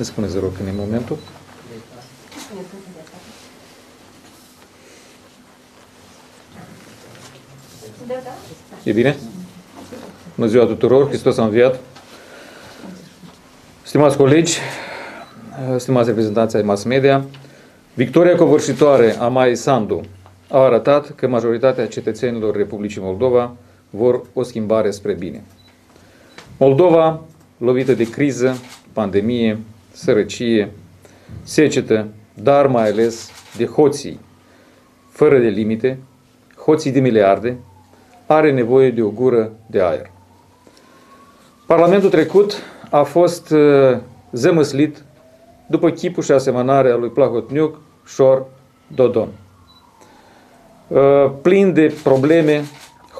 Ne spuneți, rog, când e momentul? E bine? Bună ziua tuturor, Hristos a înviat. Stimați colegi, stimați reprezentanți ai mass media, victoria covârșitoare a Mai Sandu a arătat că majoritatea cetățenilor Republicii Moldova vor o schimbare spre bine. Moldova, lovită de criză, pandemie, sărăcie, secetă, dar mai ales de hoții fără de limite, hoții de miliarde, are nevoie de o gură de aer. Parlamentul trecut a fost uh, zămăslit după chipul și asemănarea lui Plahotniuc, Șor, Dodon. Uh, plin de probleme,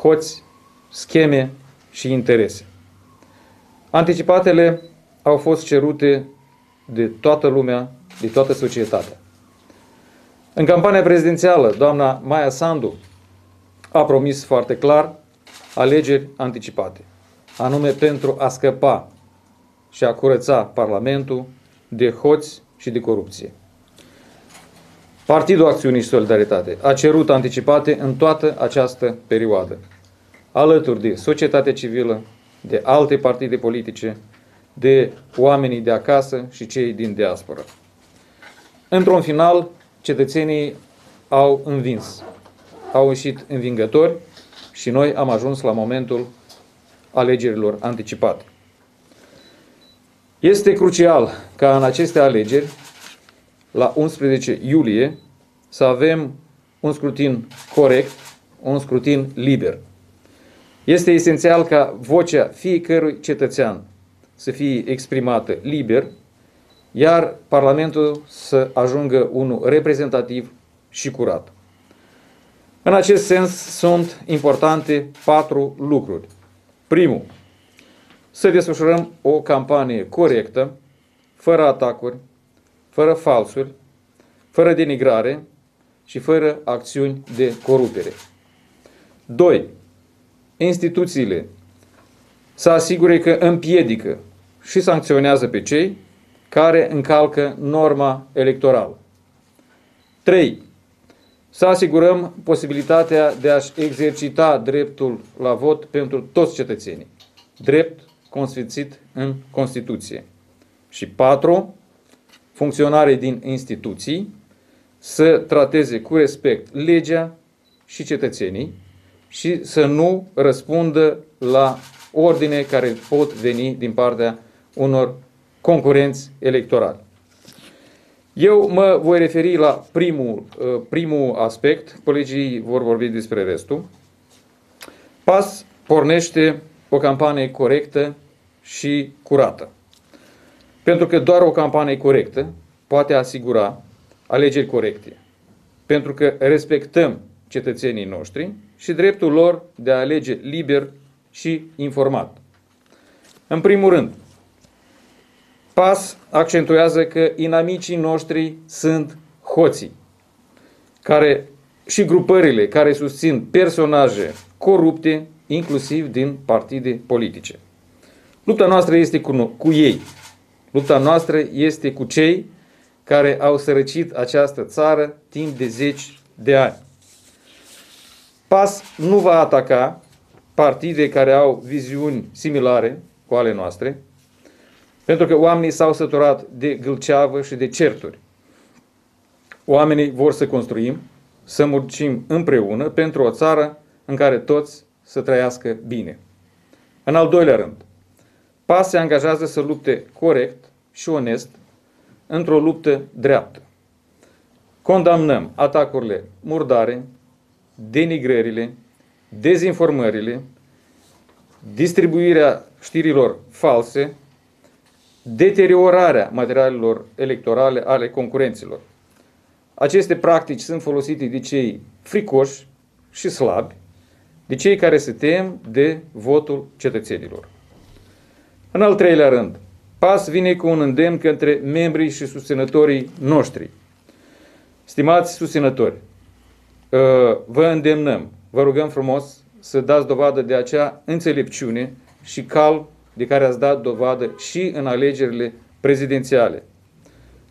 hoți, scheme și interese. Anticipatele au fost cerute de toată lumea, de toată societatea. În campania prezidențială, doamna Maia Sandu a promis foarte clar alegeri anticipate, anume pentru a scăpa și a curăța Parlamentul de hoți și de corupție. Partidul Acțiunii și Solidaritate a cerut anticipate în toată această perioadă, alături de societatea civilă, de alte partide politice, de oamenii de acasă și cei din diaspora. Într-un final, cetățenii au învins, au ieșit învingători și noi am ajuns la momentul alegerilor anticipate. Este crucial ca în aceste alegeri, la 11 iulie, să avem un scrutin corect, un scrutin liber. Este esențial ca vocea fiecărui cetățean să fie exprimată liber, iar Parlamentul să ajungă unul reprezentativ și curat. În acest sens sunt importante patru lucruri. Primul, să desfășurăm o campanie corectă, fără atacuri, fără falsuri, fără denigrare și fără acțiuni de corupere. 2. Instituțiile să asigure că împiedică și sancționează pe cei care încalcă norma electorală. 3. Să asigurăm posibilitatea de a-și exercita dreptul la vot pentru toți cetățenii. Drept consfințit în Constituție. Și 4. Funcționarii din instituții să trateze cu respect legea și cetățenii și să nu răspundă la ordine care pot veni din partea unor concurenți electorali. Eu mă voi referi la primul, uh, primul aspect, colegii vor vorbi despre restul. PAS pornește o campanie corectă și curată. Pentru că doar o campanie corectă poate asigura alegeri corecte. Pentru că respectăm cetățenii noștri și dreptul lor de a alege liber și informat. În primul rând, PAS accentuează că inamicii noștri sunt hoții, care și grupările care susțin personaje corupte, inclusiv din partide politice. Lupta noastră este cu, cu ei. Lupta noastră este cu cei care au sărăcit această țară timp de zeci de ani. PAS nu va ataca partide care au viziuni similare cu ale noastre, pentru că oamenii s-au săturat de gâlceavă și de certuri. Oamenii vor să construim, să muncim împreună pentru o țară în care toți să trăiască bine. În al doilea rând, PAS se angajează să lupte corect și onest într-o luptă dreaptă. Condamnăm atacurile murdare, denigrările, dezinformările, distribuirea știrilor false, deteriorarea materialelor electorale ale concurenților. Aceste practici sunt folosite de cei fricoși și slabi, de cei care se tem de votul cetățenilor. În al treilea rând, PAS vine cu un îndemn către membrii și susținătorii noștri. Stimați susținători, uh, vă îndemnăm, vă rugăm frumos să dați dovadă de acea înțelepciune și cal de care ați dat dovadă și în alegerile prezidențiale.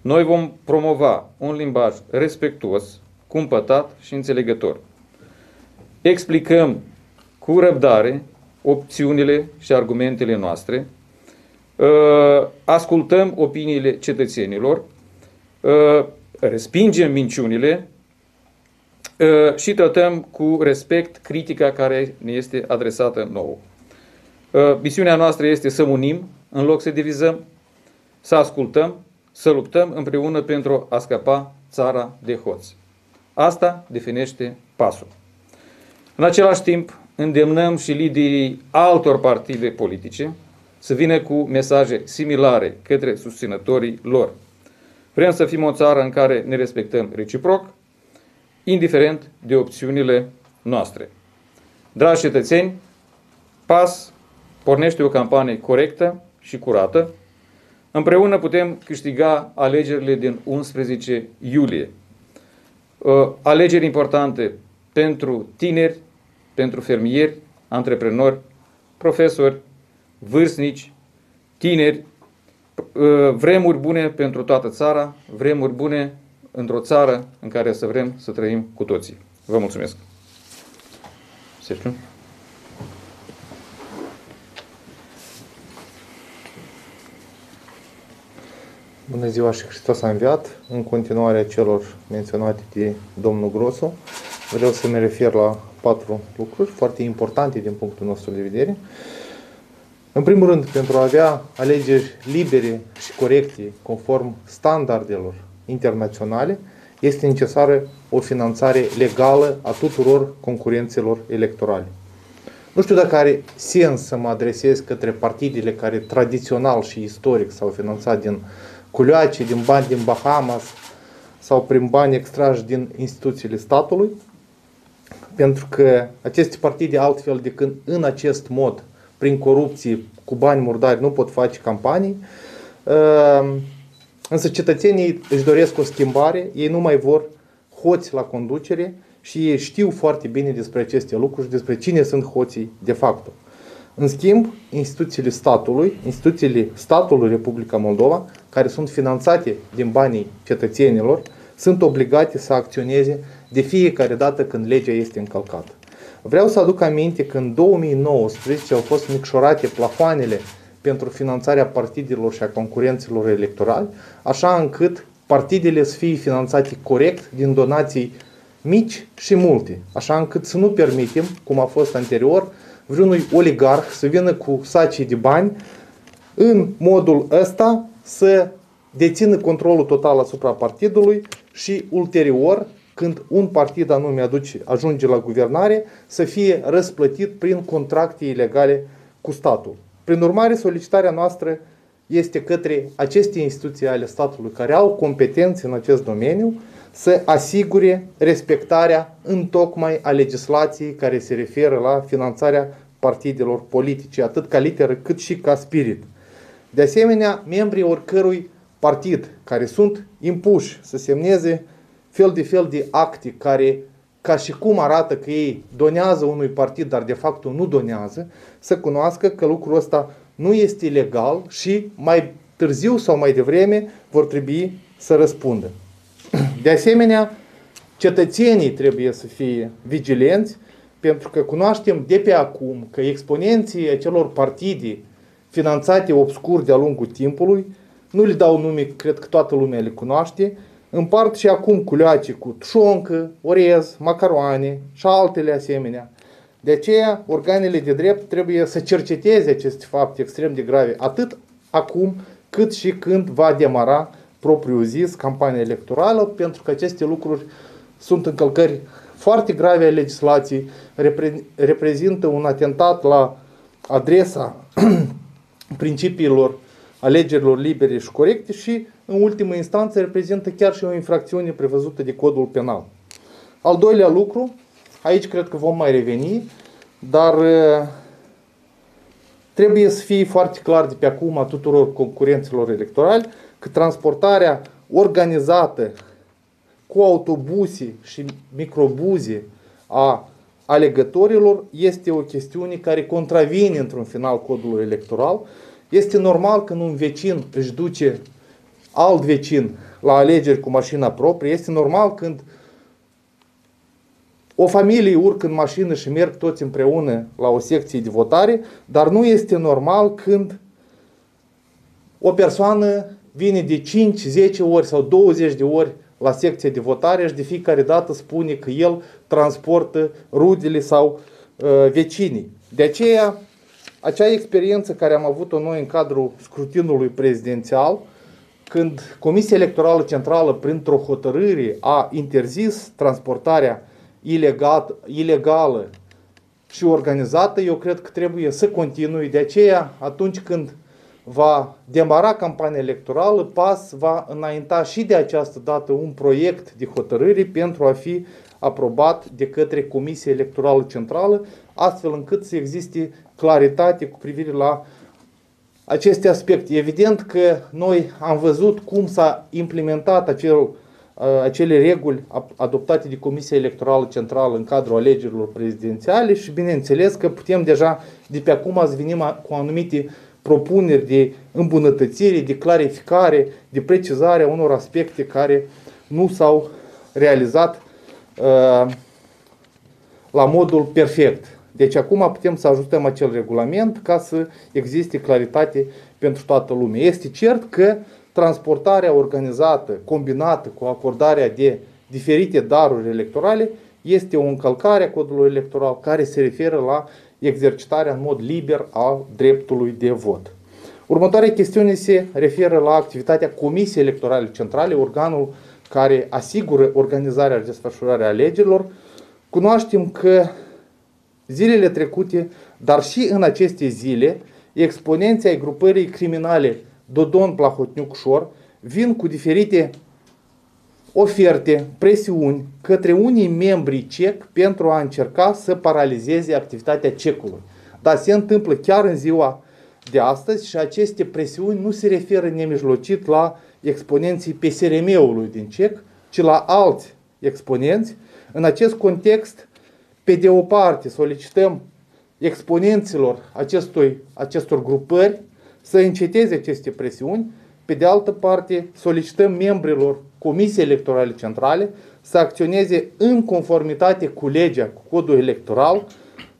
Noi vom promova un limbaj respectuos, cumpătat și înțelegător. Explicăm cu răbdare opțiunile și argumentele noastre, uh, ascultăm opiniile cetățenilor, uh, respingem minciunile uh, și tratăm cu respect critica care ne este adresată nouă. Misiunea noastră este să unim în loc să divizăm, să ascultăm, să luptăm împreună pentru a scăpa țara de hoț. Asta definește pasul. În același timp, îndemnăm și liderii altor partide politice să vină cu mesaje similare către susținătorii lor. Vrem să fim o țară în care ne respectăm reciproc, indiferent de opțiunile noastre. Dragi cetățeni, PAS pornește o campanie corectă și curată. Împreună putem câștiga alegerile din 11 iulie. Uh, alegeri importante pentru tineri, pentru fermieri, antreprenori, profesori, vârstnici, tineri, uh, vremuri bune pentru toată țara, vremuri bune într-o țară în care să vrem să trăim cu toții. Vă mulțumesc! Sergiu? Bună ziua și Hristos a înviat. În continuare celor menționate de domnul Grosu, vreau să mă refer la patru lucruri foarte importante din punctul nostru de vedere. În primul rând, pentru a avea alegeri libere și corecte, conform standardelor internaționale, este necesară o finanțare legală a tuturor concurențelor electorale. Nu știu dacă are sens să mă adresez către partidele care tradițional și istoric s-au finanțat din culeace, din bani din Bahamas sau prin bani extrași din instituțiile statului, pentru că aceste partide altfel decât în acest mod, prin corupție, cu bani murdari, nu pot face campanii. Ehm, însă cetățenii își doresc o schimbare, ei nu mai vor hoți la conducere și ei știu foarte bine despre aceste lucruri și despre cine sunt hoții de fapt. În schimb, instituțiile statului, instituțiile statului Republica Moldova, care sunt finanțate din banii cetățenilor, sunt obligate să acționeze de fiecare dată când legea este încălcată. Vreau să aduc aminte că în 2019 au fost micșorate plafoanele pentru finanțarea partidelor și a concurenților electorali, așa încât partidele să fie finanțate corect din donații mici și multe, așa încât să nu permitem, cum a fost anterior, vreunui oligarh să vină cu sacii de bani în modul ăsta să dețină controlul total asupra partidului și ulterior când un partid anume aduce, ajunge la guvernare, să fie răsplătit prin contracte ilegale cu statul. Prin urmare, solicitarea noastră este către aceste instituții ale statului care au competențe în acest domeniu să asigure respectarea în tocmai a legislației care se referă la finanțarea partidelor politice, atât ca literă cât și ca spirit. De asemenea, membrii oricărui partid care sunt impuși să semneze fel de fel de acte care ca și cum arată că ei donează unui partid, dar de fapt nu donează, să cunoască că lucrul ăsta nu este legal și mai târziu sau mai devreme vor trebui să răspundă. De asemenea, cetățenii trebuie să fie vigilenți pentru că cunoaștem de pe acum că exponenții acelor partide finanțate obscur de-a lungul timpului, nu le dau nume, cred că toată lumea le cunoaște, împart și acum culeace cu tușoncă, orez, macaroane și altele asemenea. De aceea, organele de drept trebuie să cerceteze aceste fapte extrem de grave, atât acum cât și când va demara propriu zis campania electorală, pentru că aceste lucruri sunt încălcări foarte grave a legislației, repre, reprezintă un atentat la adresa principiilor alegerilor libere și corecte și, în ultimă instanță, reprezintă chiar și o infracțiune prevăzută de codul penal. Al doilea lucru, aici cred că vom mai reveni, dar trebuie să fie foarte clar de pe acum a tuturor concurenților electorali că transportarea organizată cu autobuse și microbuze a alegătorilor este o chestiune care contravine într-un final codului electoral. Este normal când un vecin își duce alt vecin la alegeri cu mașina proprie, este normal când o familie urcă în mașină și merg toți împreună la o secție de votare, dar nu este normal când o persoană vine de 5, 10 ori sau 20 de ori la secția de votare și de fiecare dată spune că el transportă rudele sau uh, vecinii. De aceea, acea experiență care am avut-o noi în cadrul scrutinului prezidențial, când Comisia Electorală Centrală, printr-o hotărâre, a interzis transportarea ilegal, ilegală și organizată, eu cred că trebuie să continue. De aceea, atunci când va demara campania electorală, PAS va înainta și de această dată un proiect de hotărâre pentru a fi aprobat de către Comisia Electorală Centrală, astfel încât să existe claritate cu privire la aceste aspecte. Evident că noi am văzut cum s-a implementat acel, acele reguli adoptate de Comisia Electorală Centrală în cadrul alegerilor prezidențiale și bineînțeles că putem deja de pe acum să venim cu anumite propuneri de îmbunătățire, de clarificare, de precizare a unor aspecte care nu s-au realizat uh, la modul perfect. Deci acum putem să ajustăm acel regulament ca să existe claritate pentru toată lumea. Este cert că transportarea organizată, combinată cu acordarea de diferite daruri electorale, este o încălcare a codului electoral care se referă la exercitarea în mod liber a dreptului de vot. Următoarea chestiune se referă la activitatea Comisiei Electorale Centrale, organul care asigură organizarea și desfășurarea alegerilor. Cunoaștem că zilele trecute, dar și în aceste zile, exponenții ai grupării criminale Dodon Plahotniuc Șor vin cu diferite oferte, presiuni către unii membri CEC pentru a încerca să paralizeze activitatea CEC-ului. Dar se întâmplă chiar în ziua de astăzi și aceste presiuni nu se referă nemijlocit la exponenții PSRM-ului din CEC, ci la alți exponenți. În acest context, pe de o parte, solicităm exponenților acestui, acestor grupări să înceteze aceste presiuni, pe de altă parte, solicităm membrilor Comisiei Electorale Centrale să acționeze în conformitate cu legea, cu codul electoral,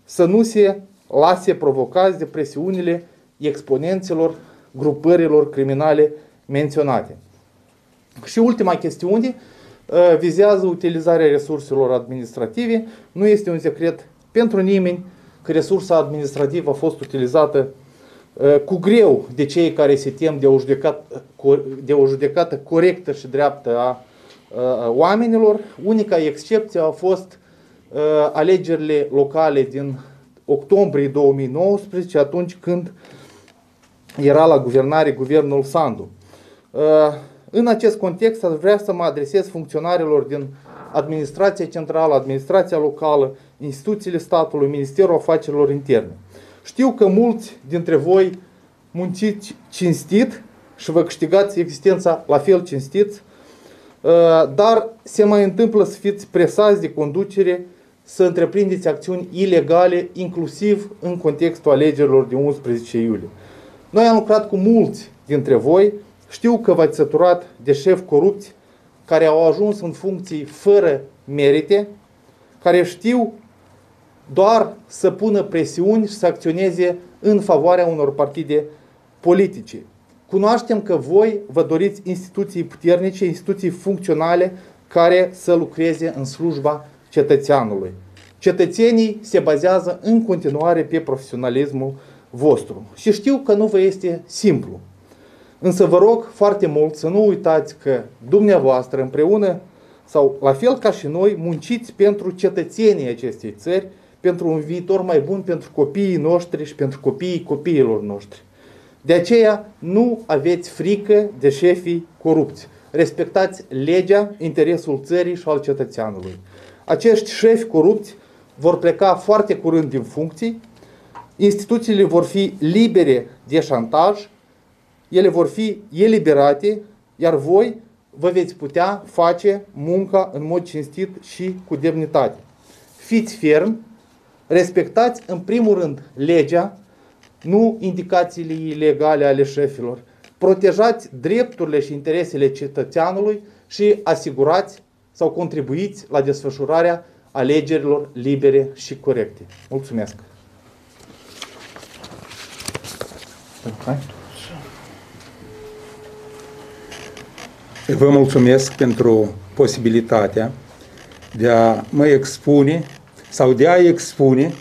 să nu se lase provocați de presiunile exponenților grupărilor criminale menționate. Și ultima chestiune uh, vizează utilizarea resurselor administrative. Nu este un secret pentru nimeni că resursa administrativă a fost utilizată uh, cu greu de cei care se tem de o judecată, de o judecată corectă și dreaptă a uh, oamenilor. Unica excepție a fost alegerile locale din octombrie 2019, atunci când era la guvernare guvernul Sandu. Uh, în acest context aș vrea să mă adresez funcționarilor din administrația centrală, administrația locală, instituțiile statului, Ministerul Afacerilor Interne. Știu că mulți dintre voi munciți cinstit și vă câștigați existența la fel cinstiți, uh, dar se mai întâmplă să fiți presați de conducere să întreprindeți acțiuni ilegale, inclusiv în contextul alegerilor de 11 iulie. Noi am lucrat cu mulți dintre voi, știu că v-ați săturat de șefi corupți care au ajuns în funcții fără merite, care știu doar să pună presiuni și să acționeze în favoarea unor partide politice. Cunoaștem că voi vă doriți instituții puternice, instituții funcționale care să lucreze în slujba cetățeanului. Cetățenii se bazează în continuare pe profesionalismul vostru. Și știu că nu vă este simplu. Însă vă rog foarte mult să nu uitați că dumneavoastră împreună sau la fel ca și noi munciți pentru cetățenii acestei țări, pentru un viitor mai bun pentru copiii noștri și pentru copiii copiilor noștri. De aceea nu aveți frică de șefii corupți. Respectați legea, interesul țării și al cetățeanului. Acești șefi corupți vor pleca foarte curând din funcții instituțiile vor fi libere de șantaj, ele vor fi eliberate, iar voi vă veți putea face munca în mod cinstit și cu demnitate. Fiți ferm, respectați în primul rând legea, nu indicațiile ilegale ale șefilor. Protejați drepturile și interesele cetățeanului și asigurați sau contribuiți la desfășurarea alegerilor libere și corecte. Mulțumesc! Vă mulțumesc pentru posibilitatea de a mă expune sau de a expune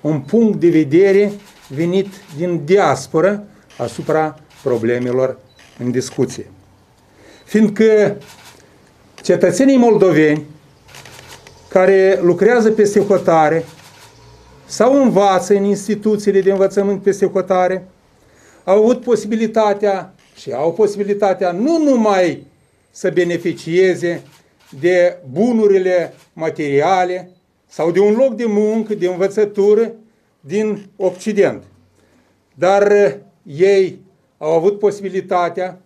un punct de vedere venit din diaspora asupra problemelor în discuție. Fiindcă cetățenii moldoveni care lucrează peste hotare sau învață în instituțiile de învățământ peste hotare, au avut posibilitatea și au posibilitatea nu numai să beneficieze de bunurile materiale sau de un loc de muncă, de învățătură din Occident. Dar ei au avut posibilitatea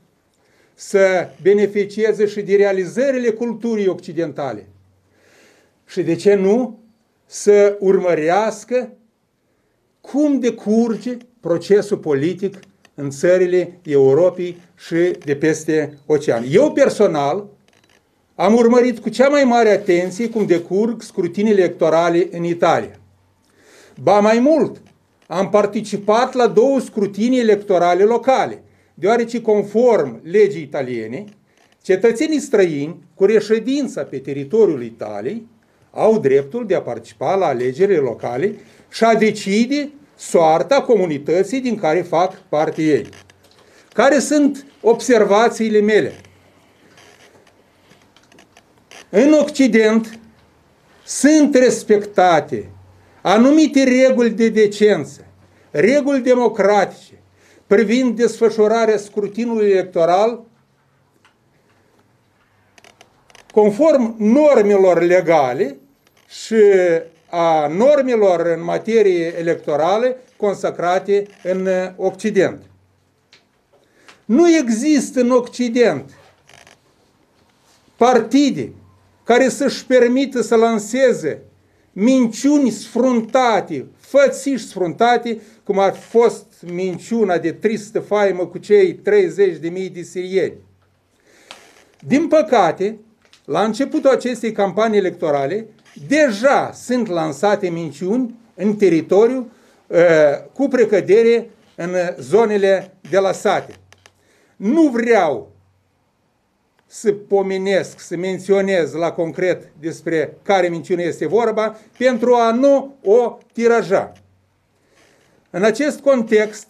să beneficieze și de realizările culturii occidentale. Și de ce nu? Să urmărească cum decurge procesul politic în țările Europei și de peste ocean. Eu personal am urmărit cu cea mai mare atenție cum decurg scrutinile electorale în Italia. Ba mai mult, am participat la două scrutinii electorale locale, deoarece conform legii italiene, cetățenii străini cu reședința pe teritoriul Italiei au dreptul de a participa la alegerile locale și a decide soarta comunității din care fac parte ei. Care sunt observațiile mele? În Occident sunt respectate anumite reguli de decență, reguli democratice privind desfășurarea scrutinului electoral conform normelor legale și a normelor în materie electorale consacrate în Occident. Nu există în Occident partide care să-și permită să lanseze minciuni sfruntate, fățiși sfruntate, cum a fost minciuna de tristă faimă cu cei 30.000 de sirieni. Din păcate, la începutul acestei campanii electorale, deja sunt lansate minciuni în teritoriu uh, cu precădere în zonele de la sate. Nu vreau să pomenesc, să menționez la concret despre care minciună este vorba, pentru a nu o tiraja. În acest context,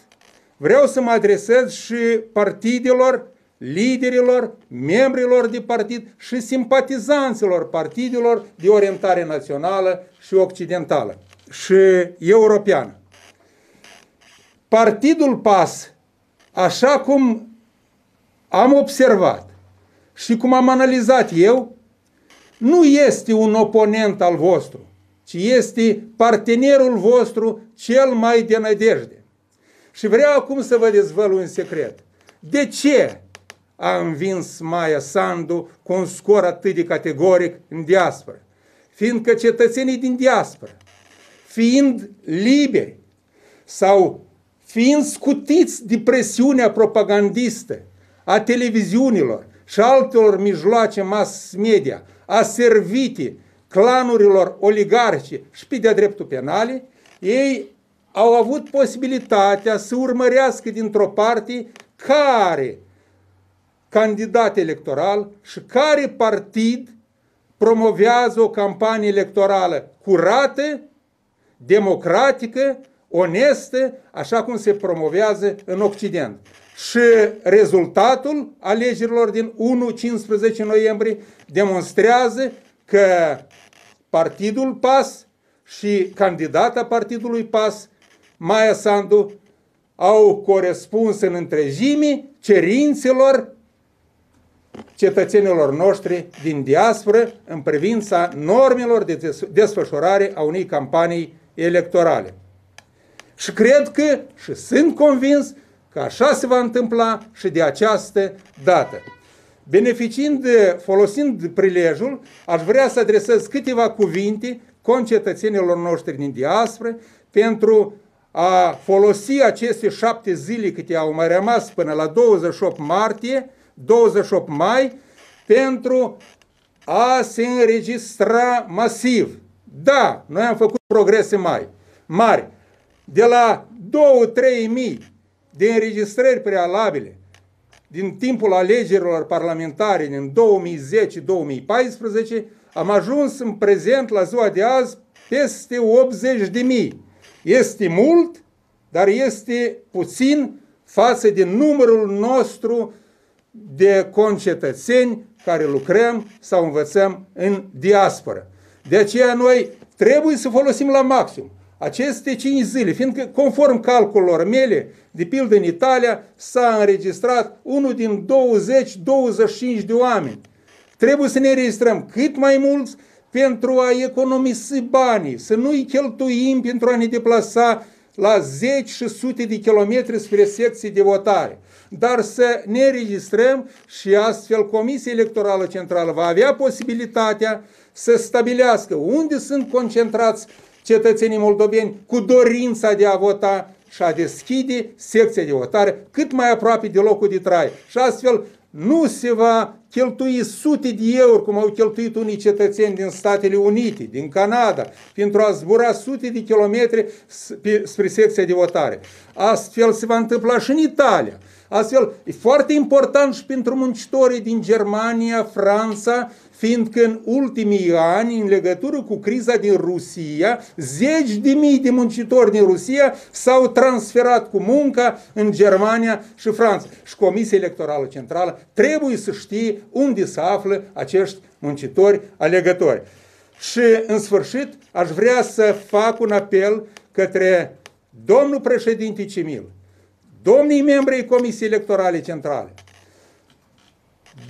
vreau să mă adresez și partidelor, liderilor, membrilor de partid și simpatizanților partidelor de orientare națională și occidentală și europeană. Partidul PAS, așa cum am observat, și cum am analizat eu, nu este un oponent al vostru, ci este partenerul vostru cel mai de nădejde. Și vreau acum să vă dezvăl un secret. De ce a învins Maia Sandu cu un scor atât de categoric în diaspora? Fiindcă cetățenii din diaspora, fiind liberi sau fiind scutiți de presiunea propagandistă a televiziunilor, și altor mijloace mass media a servite clanurilor oligarce și pe de dreptul penale, ei au avut posibilitatea să urmărească dintr-o parte care candidat electoral și care partid promovează o campanie electorală curată, democratică, onestă, așa cum se promovează în Occident. Și rezultatul alegerilor din 1-15 noiembrie demonstrează că partidul PAS și candidata partidului PAS, Maia Sandu, au corespuns în întregime cerințelor cetățenilor noștri din diasporă în privința normelor de desfășurare a unei campanii electorale. Și cred că, și sunt convins, că așa se va întâmpla și de această dată. Beneficiind, folosind prilejul, aș vrea să adresez câteva cuvinte concetățenilor noștri din diaspora pentru a folosi aceste șapte zile câte au mai rămas până la 28 martie, 28 mai, pentru a se înregistra masiv. Da, noi am făcut progrese mai mari. De la 2-3 mii de înregistrări prealabile din timpul alegerilor parlamentare din 2010-2014, am ajuns în prezent la ziua de azi peste 80 de mii. Este mult, dar este puțin față de numărul nostru de concetățeni care lucrăm sau învățăm în diaspora. De aceea noi trebuie să folosim la maxim aceste 5 zile, fiindcă conform calculelor mele, de pildă în Italia, s-a înregistrat unul din 20-25 de oameni. Trebuie să ne înregistrăm cât mai mulți pentru a economisi banii, să nu-i cheltuim pentru a ne deplasa la zeci și sute de kilometri spre secții de votare, dar să ne înregistrăm și astfel Comisia Electorală Centrală va avea posibilitatea să stabilească unde sunt concentrați cetățenii moldoveni cu dorința de a vota și a deschide secția de votare cât mai aproape de locul de trai. Și astfel nu se va cheltui sute de euro, cum au cheltuit unii cetățeni din Statele Unite, din Canada, pentru a zbura sute de kilometri spre secția de votare. Astfel se va întâmpla și în Italia. Astfel, e foarte important și pentru muncitorii din Germania, Franța, fiindcă în ultimii ani, în legătură cu criza din Rusia, zeci de mii de muncitori din Rusia s-au transferat cu munca în Germania și Franța. Și Comisia Electorală Centrală trebuie să știe unde se află acești muncitori alegători. Și, în sfârșit, aș vrea să fac un apel către domnul președinte Cimil, domnii membrii Comisiei Electorale Centrale,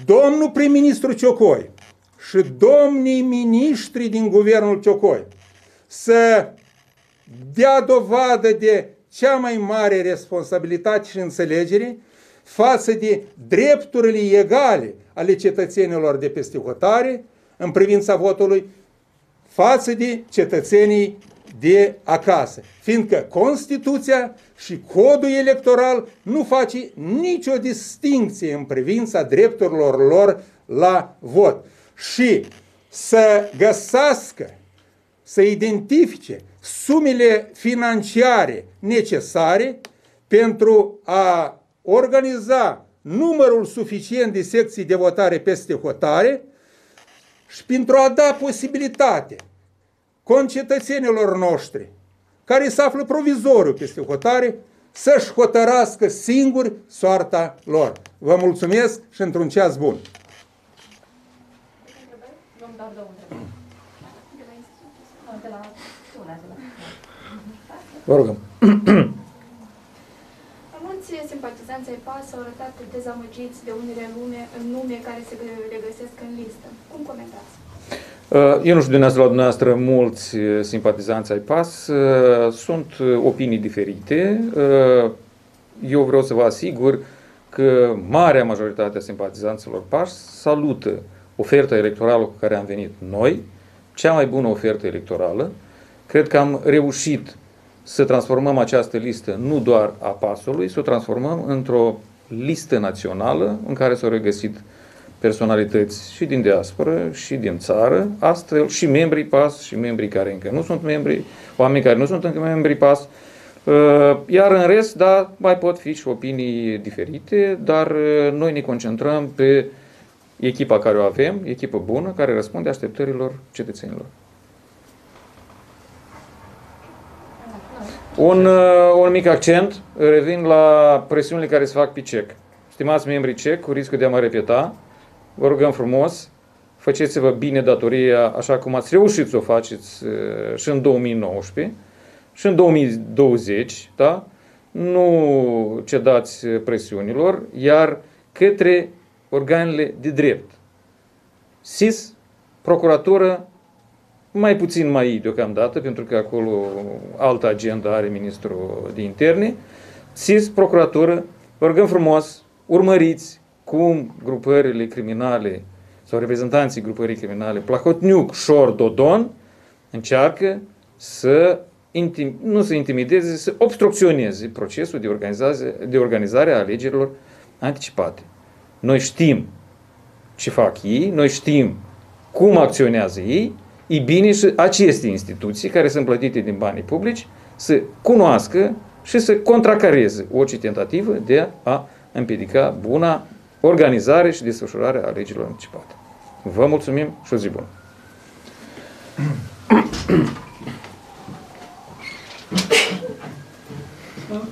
domnul prim-ministru Ciocoi și domnii miniștri din guvernul Ciocoi să dea dovadă de cea mai mare responsabilitate și înțelegere față de drepturile egale ale cetățenilor de peste hotare în privința votului față de cetățenii de acasă. Fiindcă Constituția și codul electoral nu face nicio distinție în privința drepturilor lor la vot. Și să găsească, să identifice sumele financiare necesare pentru a organiza numărul suficient de secții de votare peste hotare și pentru a da posibilitate concetățenilor noștri care se află provizoriu peste hotare să-și hotărască singuri soarta lor. Vă mulțumesc și într-un ceas bun! Vă rugăm. Mulți simpatizanți ai PAS au arătat dezamăgiți de unele nume, nume care se regăsesc în listă. Cum comentați? Uh, eu nu știu dumneavoastră la dumneavoastră mulți uh, simpatizanți ai PAS, uh, sunt opinii diferite. Eu vreau să vă asigur că marea majoritate a simpatizanților PAS salută oferta electorală cu care am venit noi, cea mai bună ofertă electorală. Cred că am reușit să transformăm această listă nu doar a pasului, să o transformăm într-o listă națională în care s-au regăsit personalități și din diasporă și din țară, astfel și membrii PAS și membrii care încă nu sunt membri, oameni care nu sunt încă membrii PAS, uh, iar în rest, da, mai pot fi și opinii diferite, dar uh, noi ne concentrăm pe echipa care o avem, echipă bună, care răspunde așteptărilor cetățenilor. Un, uh, un mic accent, revin la presiunile care se fac pe CEC. Stimați membrii CEC, cu riscul de a mă repeta, vă rugăm frumos, faceți-vă bine datoria așa cum ați reușit să o faceți uh, și în 2019 și în 2020, da? nu cedați presiunilor, iar către organele de drept. SIS, procuratură, mai puțin mai deocamdată, pentru că acolo altă agenda are ministrul de interne. SIS, procuratură, vă rugăm frumos, urmăriți cum grupările criminale sau reprezentanții grupării criminale Plahotniuc, Șor, Dodon încearcă să intim, nu să intimideze, să obstrucționeze procesul de organizare, de organizare a alegerilor anticipate. Noi știm ce fac ei, noi știm cum acționează ei, e bine și aceste instituții care sunt plătite din banii publici să cunoască și să contracareze orice tentativă de a împiedica buna organizare și desfășurare a alegerilor anticipate. Vă mulțumim și o zi bună! Am